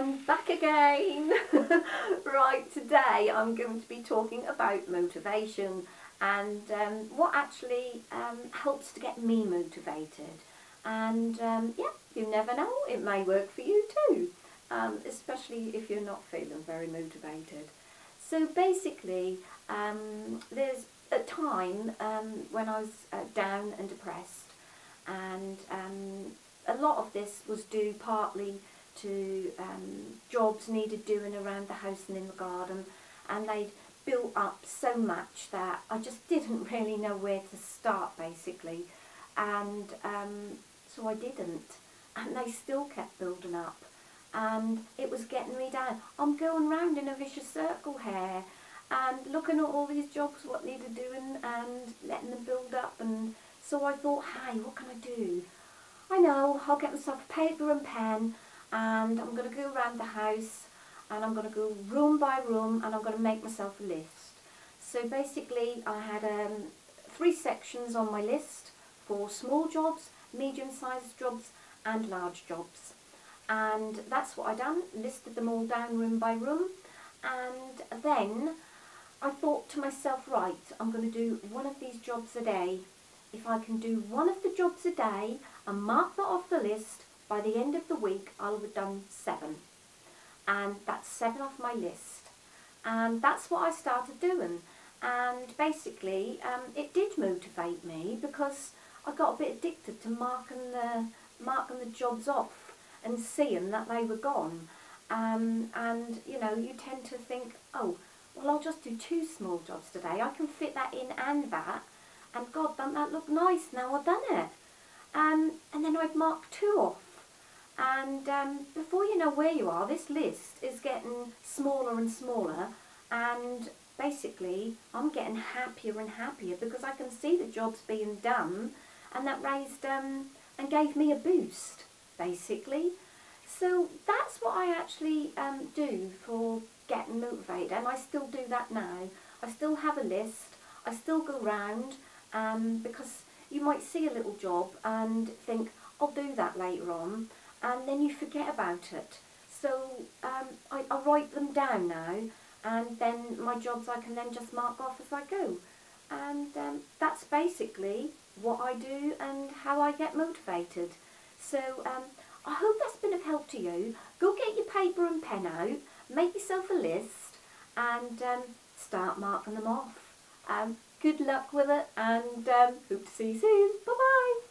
I'm back again. right, today I'm going to be talking about motivation and um, what actually um, helps to get me motivated. And um, yeah, you never know, it may work for you too, um, especially if you're not feeling very motivated. So basically, um, there's a time um, when I was uh, down and depressed and a lot of this was due partly to um, jobs needed doing around the house and in the garden and they'd built up so much that I just didn't really know where to start basically. And um, so I didn't. And they still kept building up. And it was getting me down. I'm going round in a vicious circle here and looking at all these jobs what needed doing and letting them build up. And so I thought hey what can I do? I know I'll get myself a paper and pen and I'm going to go around the house and I'm going to go room by room and I'm going to make myself a list. So basically I had um, three sections on my list for small jobs, medium-sized jobs and large jobs. And that's what I done, listed them all down room by room and then I thought to myself, right, I'm going to do one of these jobs a day. If I can do one of the jobs a day and mark that off the list, by the end of the week I'll have done seven. And that's seven off my list. And that's what I started doing. And basically um, it did motivate me because I got a bit addicted to marking the marking the jobs off and seeing that they were gone. Um, and you know you tend to think oh well I'll just do two small jobs today. I can fit that in and that. And God doesn't that look nice now I've done it? Um, and then I'd mark two off and um, before you know where you are this list is getting smaller and smaller and basically I'm getting happier and happier because I can see the jobs being done and that raised um, and gave me a boost basically. So that's what I actually um, do for getting motivated and I still do that now. I still have a list. I still go round um, because you might see a little job and think I'll do that later on and then you forget about it. So um, I, I write them down now and then my jobs I can then just mark off as I go. And um, that's basically what I do and how I get motivated. So um, I hope that's been of help to you. Go get your paper and pen out, make yourself a list and um, start marking them off. Um, good luck with it and um, hope to see you soon. Bye bye.